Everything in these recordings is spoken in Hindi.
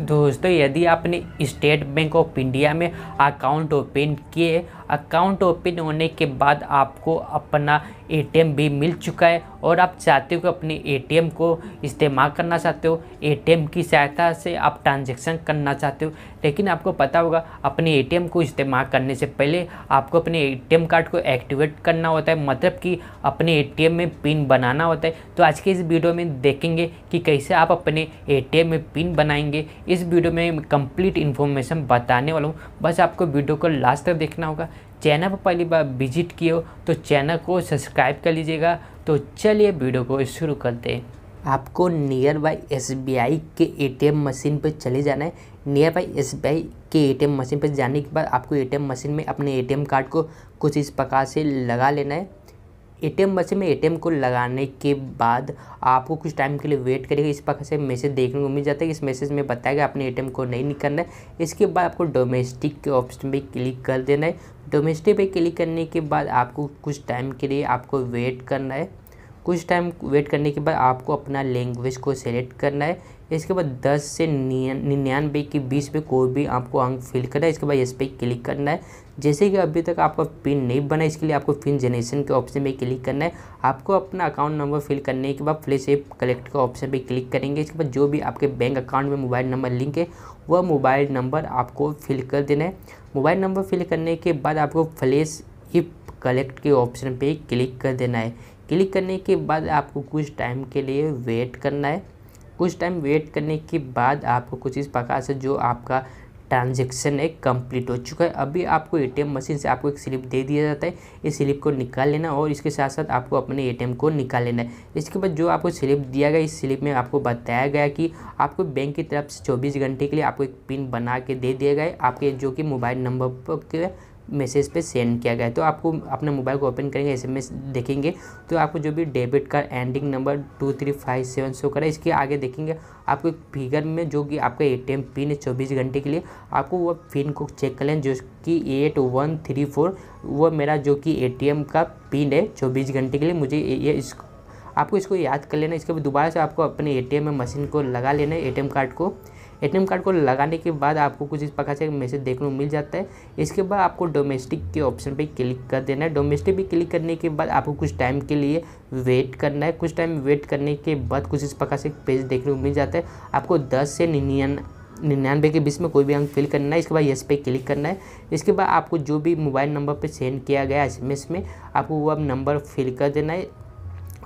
दोस्तों यदि आपने स्टेट बैंक ऑफ़ इंडिया में अकाउंट ओपन किए अकाउंट ओपन होने के बाद आपको अपना एटीएम भी मिल चुका है और आप चाहते हो कि अपने एटीएम को इस्तेमाल करना चाहते हो, एटीएम की सहायता से आप ट्रांजैक्शन करना चाहते हो। लेकिन आपको पता होगा, अपने एटीएम को इस्तेमाल करने से पहले आपको अपने एटीएम कार्ड को एक्टिवेट करना होता है मतलब कि अपने एटीएम में पिन बनाना होता है। तो आज के इस वीडियो में देखेंगे कि कैसे आप अपने एटीएम में पिन बनाएँगे। इस वीडियो में कंप्लीट इन्फॉर्मेशन बताने वाला हूँ। बस आपको वीडियो को लास्ट तक देखना होगा। चैनल पर पहली बार विज़िट किए तो चैनल को सब्सक्राइब कर लीजिएगा। तो चलिए वीडियो को शुरू करते हैं। आपको नियर बाई एस के एटीएम मशीन पर चले जाना है। नियर बाई एस के एटीएम मशीन पर जाने के बाद आपको एटीएम मशीन में अपने एटीएम कार्ड को कुछ इस प्रकार से लगा लेना है। एटीएम मशीन में एटीएम को लगाने के बाद आपको कुछ टाइम के लिए वेट करेगा इस प्रकार से मैसेज देखने को मिल जाता है। इस मैसेज में बताया बताएगा अपने एटीएम को नहीं निकालना है। इसके बाद आपको डोमेस्टिक के ऑप्शन पे क्लिक कर देना है। डोमेस्टिक पे क्लिक करने के बाद आपको कुछ टाइम के लिए आपको वेट करना है। कुछ टाइम वेट करने के बाद आपको अपना लैंग्वेज को सेलेक्ट करना है। इसके बाद 10 से निन्यानवे के बीच में कोई भी आपको अंक फिल करना है। इसके बाद इस पर क्लिक करना है। जैसे कि अभी तक आपका पिन नहीं बना, इसके लिए आपको पिन जनरेशन के ऑप्शन पे क्लिक करना है। आपको अपना अकाउंट नंबर फिल करने के बाद फ्लैश एप कलेक्ट के ऑप्शन पे क्लिक करेंगे। इसके बाद जो भी आपके बैंक अकाउंट में मोबाइल नंबर लिंक है, वह मोबाइल नंबर आपको फिल कर देना है। मोबाइल नंबर फिल करने के बाद आपको फ्लैश इप कलेक्ट के ऑप्शन पे क्लिक कर देना है। क्लिक करने के बाद आपको कुछ टाइम के लिए वेट करना है। कुछ टाइम वेट करने के बाद आपको कुछ इस प्रकार से जो आपका ट्रांजेक्शन है कंप्लीट हो चुका है। अभी आपको एटीएम मशीन से आपको एक स्लिप दे दिया जाता है। इस स्लिप को निकाल लेना और इसके साथ साथ आपको अपने एटीएम को निकाल लेना है। इसके बाद जो आपको स्लिप दिया गया इस स्लिप में आपको बताया गया कि आपको बैंक की तरफ़ से चौबीस घंटे के लिए आपको एक पिन बना के दे दिया गया आपके जो कि मोबाइल नंबर के मैसेज पे सेंड किया गया है। तो आपको अपने मोबाइल को ओपन करेंगे, एसएमएस देखेंगे तो आपको जो भी debit card ending number two three five seven show करा इसके आगे देखेंगे। आपको एक फिगर में जो कि आपका एटीएम पिन है चौबीस घंटे के लिए, आपको वो पिन को चेक कर लें, जो कि एट वन थ्री फोर, वो मेरा जो कि एटीएम का पिन है चौबीस घंटे के लिए, मुझे ये इस आपको इसको याद कर लेना, इसके बाद दोबारा से आपको अपने एटीएम में मशीन को लगा लेना है एटीएम कार्ड को। एटीएम कार्ड को लगाने के बाद आपको कुछ इस प्रकार से मैसेज देखने को मिल जाता है। इसके बाद आपको डोमेस्टिक के ऑप्शन पे क्लिक कर देना है। डोमेस्टिक पे क्लिक करने के बाद आपको कुछ टाइम के लिए वेट करना है। कुछ टाइम वेट करने के बाद कुछ इस प्रकार से पेज देखने को मिल जाता है। आपको दस से निन्यान, निन्यानवे के बीच में कोई भी अंक फिल करना है। इसके बाद यस पे क्लिक करना है। इसके बाद आपको जो भी मोबाइल नंबर पे सेंड किया गया एस में, आपको वो अब नंबर फिल कर देना है।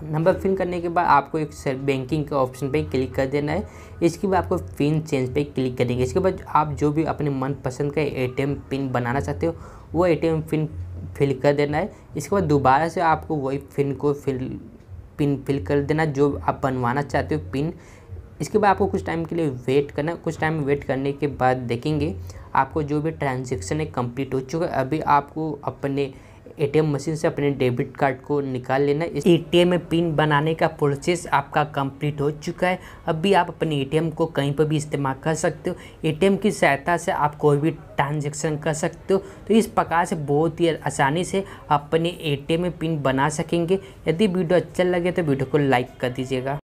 नंबर फिल करने के बाद आपको एक बैंकिंग के ऑप्शन पे क्लिक कर देना है। इसके बाद आपको पिन चेंज पे क्लिक करेंगे। इसके बाद आप जो भी अपने मनपसंद का एटीएम पिन बनाना चाहते हो, वो एटीएम पिन फिल कर देना है। इसके बाद दोबारा से आपको वही पिन को फिल, पिन फिल कर देना जो आप बनवाना चाहते हो पिन। इसके बाद आपको कुछ टाइम के लिए वेट करना कुछ टाइम वेट करने के बाद देखेंगे, आपको जो भी ट्रांजेक्शन है कंप्लीट हो चुका है। अभी आपको अपने एटीएम मशीन से अपने डेबिट कार्ड को निकाल लेना। इस एटीएम में पिन बनाने का प्रोसेस आपका कंप्लीट हो चुका है। अब भी आप अपने एटीएम को कहीं पर भी इस्तेमाल कर सकते हो। एटीएम की सहायता से आप कोई भी ट्रांजेक्शन कर सकते हो। तो इस प्रकार से बहुत ही आसानी से अपने एटीएम में पिन बना सकेंगे। यदि वीडियो अच्छा लगे तो वीडियो को लाइक कर दीजिएगा।